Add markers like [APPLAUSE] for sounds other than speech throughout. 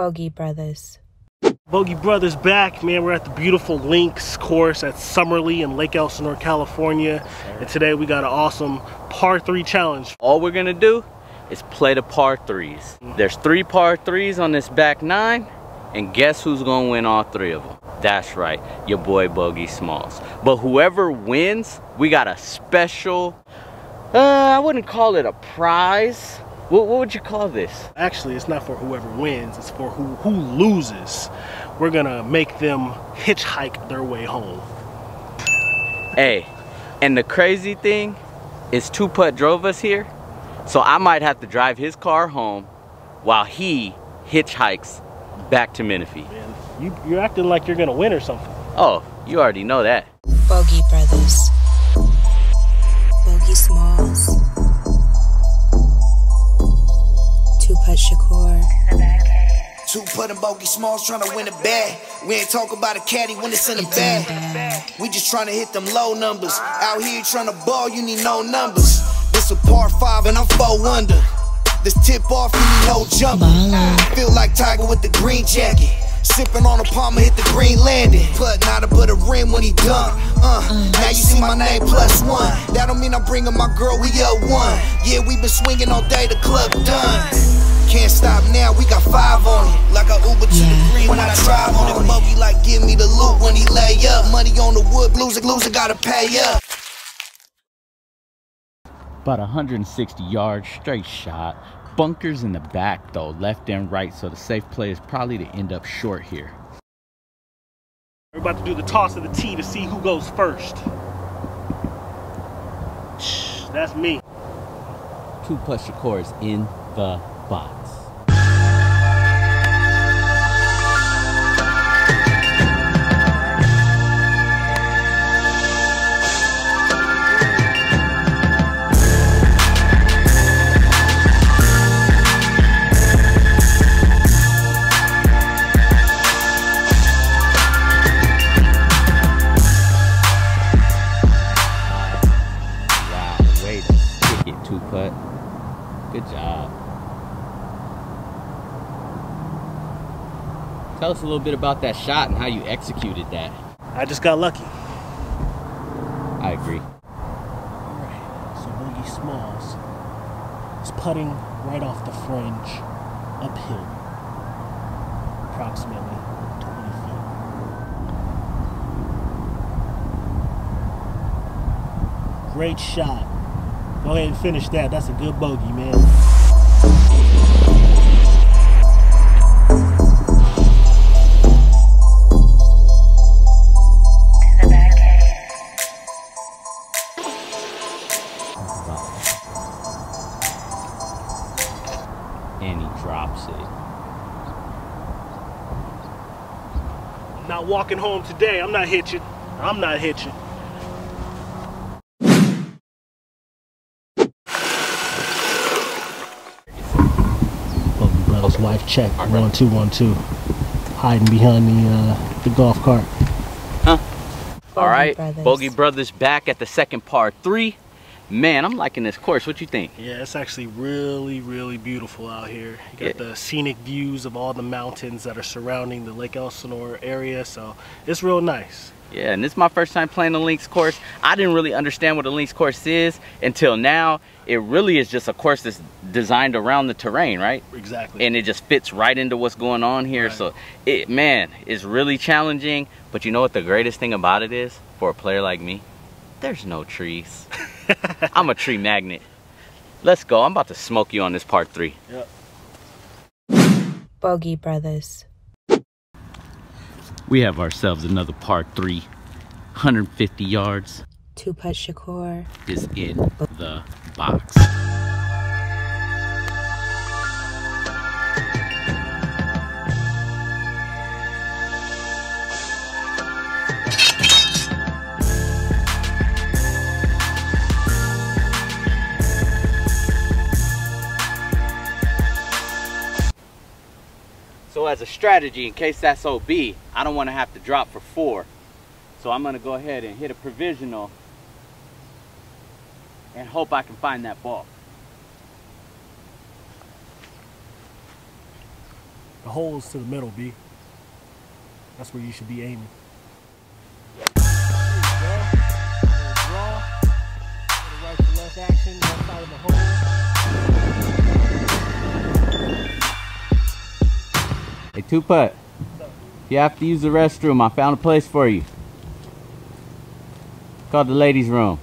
Bogey Brothers. Bogey Brothers back, man. We're at the beautiful Links course at Summerly in Lake Elsinore, California. And today we got an awesome par three challenge. All we're gonna do is play the par threes. There's three par threes on this back nine, and guess who's gonna win all three of them? That's right, your boy Bogey Smalls. But whoever wins, we got a special, uh, I wouldn't call it a prize. What, what would you call this? Actually, it's not for whoever wins, it's for who, who loses. We're gonna make them hitchhike their way home. Hey, and the crazy thing is Two Putt drove us here, so I might have to drive his car home while he hitchhikes back to Menifee. Man, you, you're acting like you're gonna win or something. Oh, you already know that. Bogey Brothers. Bogey Smalls. Putt Shakur. Two putting bogey smalls trying to win a bag. We ain't talk about a caddy when it's in the bag. We just trying to hit them low numbers. Out here trying to ball, you need no numbers. This a par five and I'm four under. This tip off, you need no jumper. Feel like Tiger with the green jacket. Sipping on a palmer, hit the green landing. Putting not to put a rim when he done. Uh, now you see my name plus one. That don't mean I'm bringing my girl, we up one. Yeah, we been swinging all day, the club done. Can't stop now, we got five on it. Like a Uber to the green when I drive on it. Bogey like give me the loot when he lay up. Money on the wood, loser, loser gotta pay up. About 160 yards, straight shot. Bunkers in the back though, left and right, so the safe play is probably to end up short here. We're about to do the toss of the tee to see who goes first. That's me. Two Putt Shakur is in the box. Tell us a little bit about that shot and how you executed that. I just got lucky. I agree. Alright, so Bogey Smalls is putting right off the fringe, uphill, approximately 20 feet. Great shot. Go ahead and finish that. That's a good bogey, man. And he drops it. I'm not walking home today. I'm not hitching. I'm not hitching. Bogey Brothers wife check. One two one two. Hiding behind the uh, the golf cart. Huh? All right, Brothers. Bogey Brothers back at the second par three. Man, I'm liking this course. What you think? Yeah, it's actually really, really beautiful out here. You got Yeah. the scenic views of all the mountains that are surrounding the Lake Elsinore area, so it's real nice. Yeah, and this is my first time playing the links course. I didn't really understand what a links course is until now. It really is just a course that's designed around the terrain, right? Exactly. And it just fits right into what's going on here. Right. So, it man, it's really challenging. But you know what the greatest thing about it is for a player like me? There's no trees. [LAUGHS] [LAUGHS] I'm a tree magnet. Let's go. I'm about to smoke you on this par three. Yep. Bogey Brothers. We have ourselves another par three. 150 yards Two Putt Shakur. is in the box. As a strategy, in case that's OB, I don't want to have to drop for four. So I'm going to go ahead and hit a provisional and hope I can find that ball. The hole is to the middle, B. That's where you should be aiming. Right to left action, left side of the hole. Hey, two putt. If you have to use the restroom, I found a place for you. It's called the ladies' room.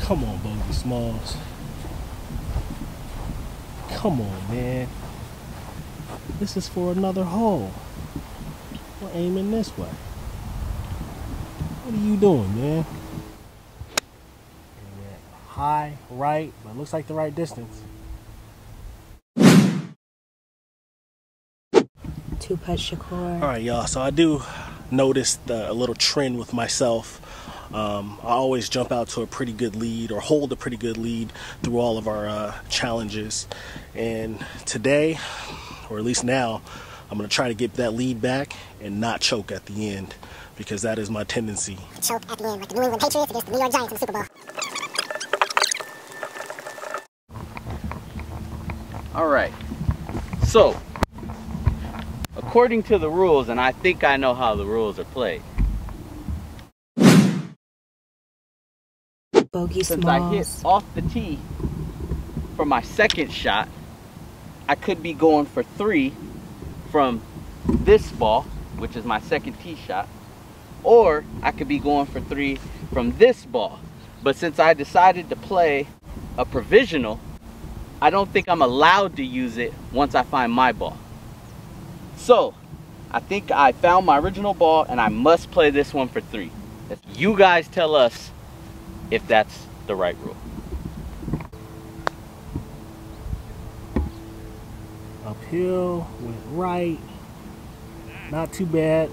Come on, Bogey Smalls. Come on, man. This is for another hole. We're aiming this way. What are you doing, man? High, right, but looks like the right distance. Two putt Shakur. All right, y'all. So I do notice the, a little trend with myself. Um, I always jump out to a pretty good lead or hold a pretty good lead through all of our uh, challenges. And today, or at least now, I'm going to try to get that lead back and not choke at the end because that is my tendency. choke at the end, like the New England Patriots against the New York Giants in the Super Bowl. All right. So, according to the rules, and I think I know how the rules are played. Bogey Since I hit off the tee for my second shot, I could be going for three from this ball, which is my second tee shot, or I could be going for three from this ball. But since I decided to play a provisional, I don't think I'm allowed to use it once I find my ball. So, I think I found my original ball and I must play this one for three. You guys tell us if that's the right rule. Uphill, went right. Not too bad.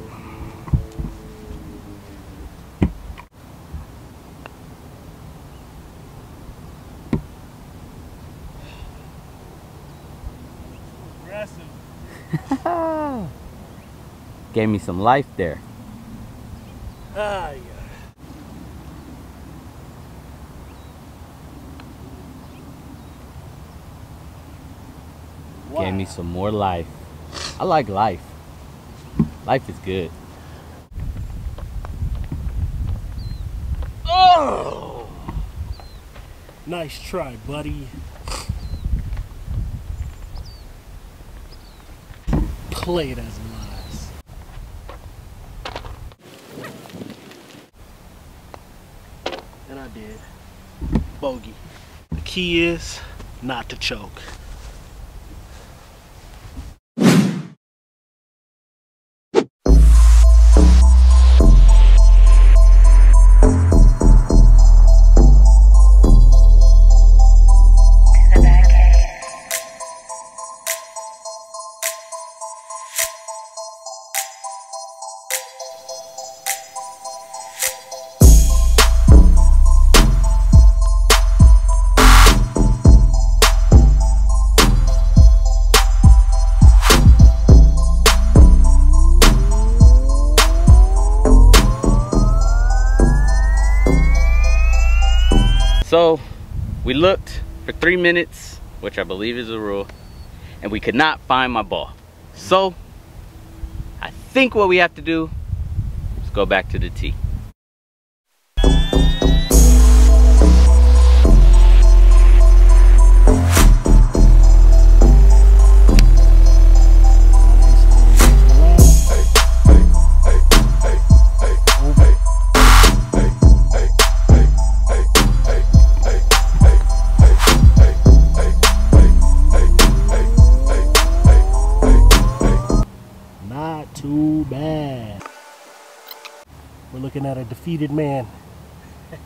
Gave me some life there. Ah, yeah. Gave me some more life. I like life. Life is good. Oh! Nice try, buddy. Play it as it lies. And I did. Bogey. The key is not to choke. Looked for three minutes, which I believe is a rule, and we could not find my ball. So I think what we have to do is go back to the tee. Defeated man. [LAUGHS]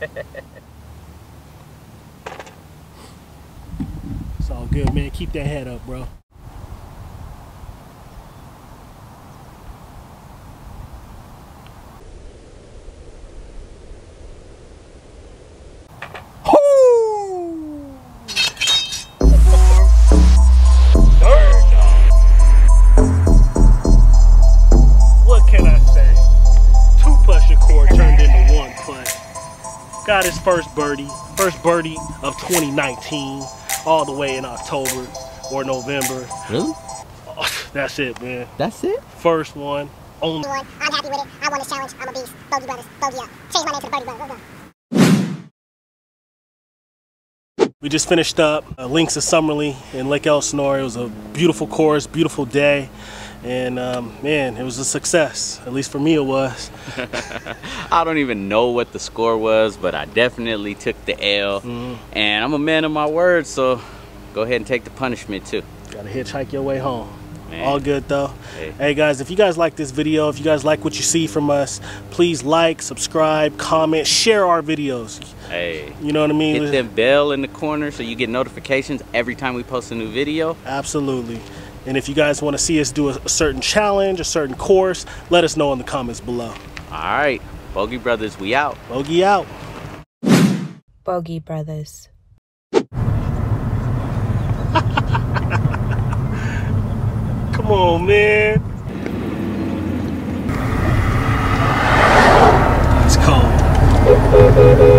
it's all good, man. Keep that head up, bro. Got his his first birdie, first birdie of 2019, all the way in October or November. Really? [LAUGHS] That's it, man. That's it? First one, only. One. I'm happy with it. I won this challenge. I'm a beast. Bogey Brothers. Bogey up. Change my name to the Birdie Brothers. Let's go. We just finished up uh, Links of Summerly in Lake Elsinore. It was a beautiful course, beautiful day, and um, man, it was a success. At least for me, it was. [LAUGHS] I don't even know what the score was, but I definitely took the L. And I'm a man of my word, so go ahead and take the punishment too. Got to hitchhike your way home. Man. All good though. Hey. Hey guys, if you guys like this video, if you guys like what you see from us, please like, subscribe, comment, share our videos. Hey. You know what I mean? Hit that bell in the corner so you get notifications every time we post a new video. Absolutely. And if you guys want to see us do a, a certain challenge, a certain course, let us know in the comments below. All right, Bogey Brothers, we out. Bogey out. Bogey Brothers. [LAUGHS] Come on, man. It's cold.